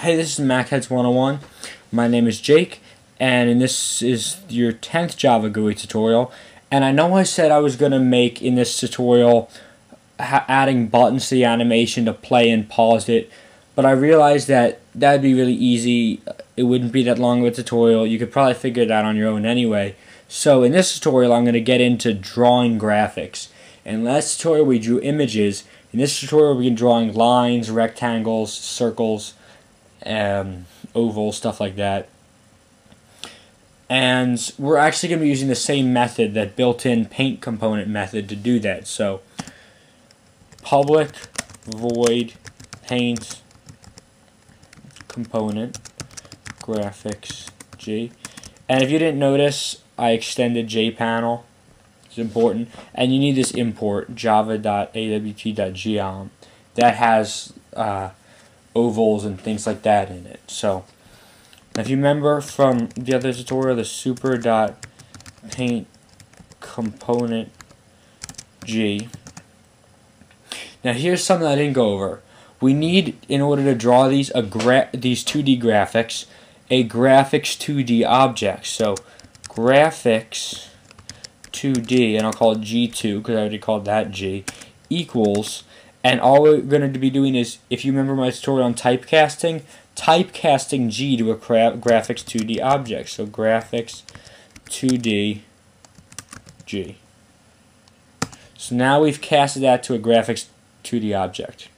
Hey, this is MacHeads 101. My name is Jake, and this is your 10th Java GUI tutorial. And I know I said I was going to make in this tutorial adding buttons to the animation to play and pause it, but I realized that that'd be really easy. It wouldn't be that long of a tutorial. You could probably figure it out on your own anyway. So in this tutorial, I'm going to get into drawing graphics. In last tutorial, we drew images. In this tutorial, we're drawing lines, rectangles, circles, um, oval, stuff like that. And we're actually going to be using the same method, that built-in paint component method to do that. So public void paint component graphics G. And if you didn't notice, I extended JPanel. It's important. And you need this import, java.awt.geom. That has uh, ovals and things like that in it. So if you remember from the other tutorial, the super dot paint component G. Now here's something I didn't go over. We need, in order to draw these a gra these 2D graphics, a graphics 2D object. So graphics 2D, and I'll call it G2 because I already called that G, equals and all we're going to be doing is, if you remember my story on typecasting, typecasting G to a graphics 2D object. So graphics 2D G. So now we've casted that to a graphics 2D object.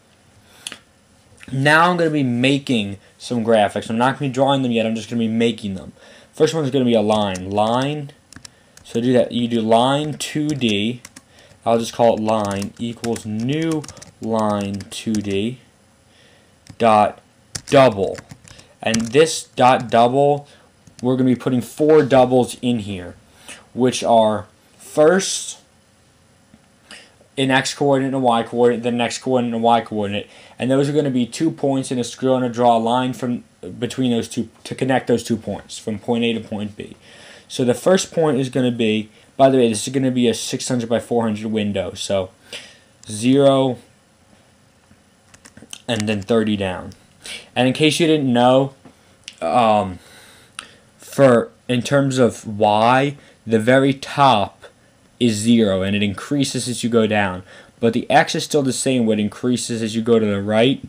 Now I'm going to be making some graphics. I'm not going to be drawing them yet. I'm just going to be making them. First one is going to be a line. Line. So do that. You do line 2D. I'll just call it line equals new line 2D dot double. And this dot double, we're going to be putting four doubles in here, which are first an x coordinate and a y coordinate, then an x coordinate and a y coordinate. And those are going to be two points, and it's going to draw a line from between those two to connect those two points from point A to point B. So the first point is going to be, by the way, this is going to be a 600 by 400 window. So 0, and then 30 down. And in case you didn't know, um, for in terms of y, the very top is 0 and it increases as you go down. But the x is still the same, what increases as you go to the right,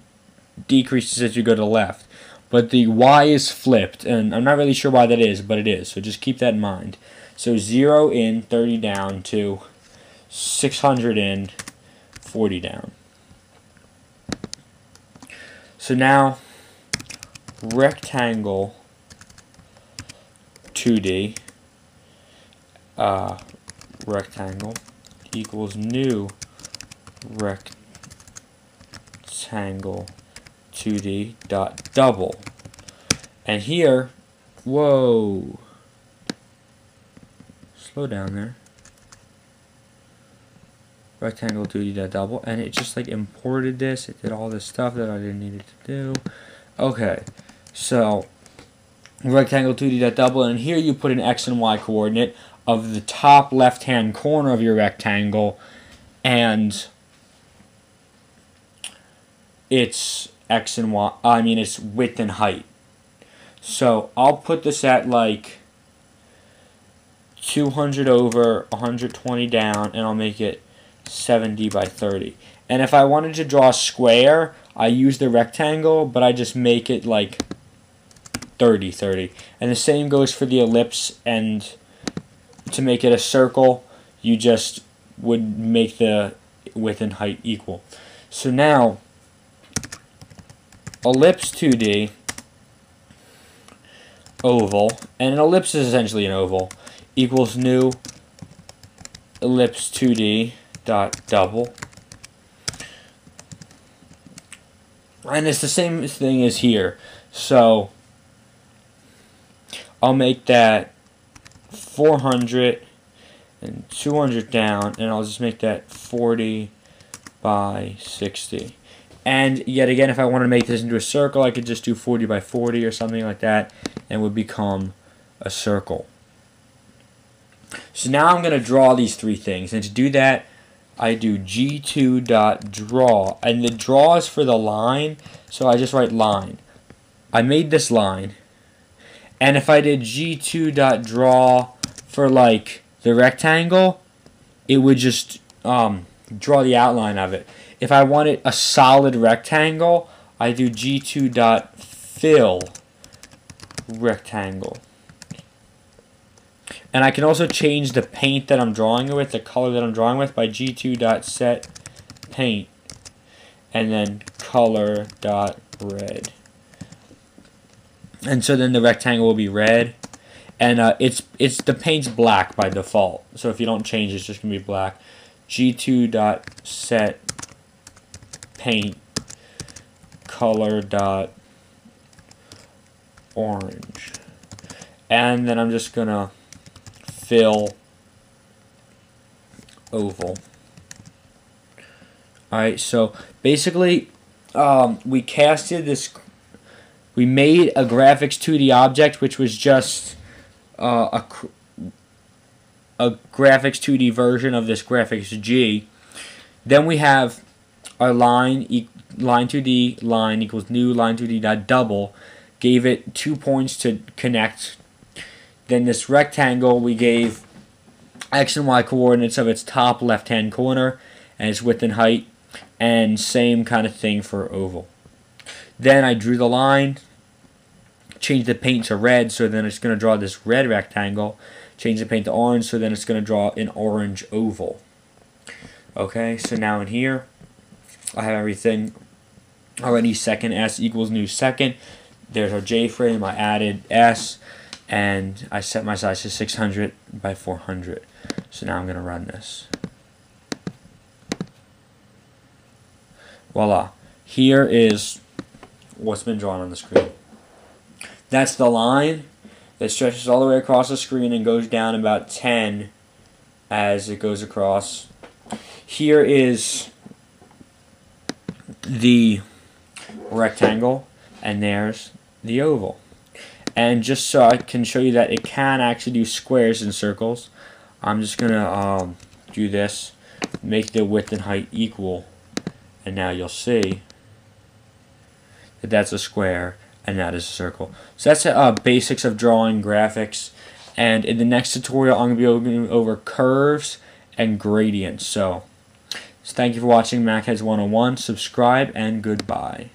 decreases as you go to the left. But the y is flipped, and I'm not really sure why that is, but it is. So just keep that in mind. So 0 in, 30 down to 600 in, 40 down. So now, rectangle 2D, uh, rectangle equals new rectangle 2D dot double. And here, whoa, slow down there rectangle 2D double and it just like imported this. It did all this stuff that I didn't need it to do. Okay so rectangle 2D dot double and here you put an X and Y coordinate of the top left hand corner of your rectangle and it's X and Y I mean it's width and height. So I'll put this at like 200 over 120 down and I'll make it 70 by 30. And if I wanted to draw a square, I use the rectangle, but I just make it like 30, 30. And the same goes for the ellipse, and to make it a circle, you just would make the width and height equal. So now, ellipse 2D, oval, and an ellipse is essentially an oval, equals new ellipse 2D dot double. And it's the same thing as here. So I'll make that 400 and 200 down and I'll just make that 40 by 60. And yet again, if I want to make this into a circle, I could just do 40 by 40 or something like that and would become a circle. So now I'm going to draw these three things. And to do that, I do g2.draw, and the draw is for the line, so I just write line. I made this line. And if I did g2.draw for like the rectangle, it would just um, draw the outline of it. If I wanted a solid rectangle, I do g2.fill rectangle. And I can also change the paint that I'm drawing with, the color that I'm drawing with, by g2.set paint. And then color dot red. And so then the rectangle will be red. And uh, it's it's the paint's black by default. So if you don't change, it's just gonna be black. G2 dot set paint color dot orange. And then I'm just gonna fill oval. Alright, so basically um, we casted this we made a graphics 2D object which was just uh, a, a graphics 2D version of this graphics G. Then we have our line e line 2D line equals new line 2D dot double. Gave it two points to connect. Then this rectangle we gave x and y coordinates of its top left hand corner and its width and height and same kind of thing for oval. Then I drew the line, change the paint to red, so then it's going to draw this red rectangle. Change the paint to orange, so then it's going to draw an orange oval. Okay, so now in here, I have everything already second S equals new second. There's our J frame, I added S, and I set my size to 600 by 400. So now I'm going to run this. Voila. Here is what's been drawn on the screen. That's the line that stretches all the way across the screen and goes down about 10 as it goes across. Here is the rectangle and there's the oval. And just so I can show you that it can actually do squares and circles, I'm just going to um, do this, make the width and height equal, and now you'll see that that's a square and that is a circle. So that's uh, basics of drawing graphics. And in the next tutorial, I'm going to be going over curves and gradients. So, so thank you for watching MacHeads 101. Subscribe and goodbye.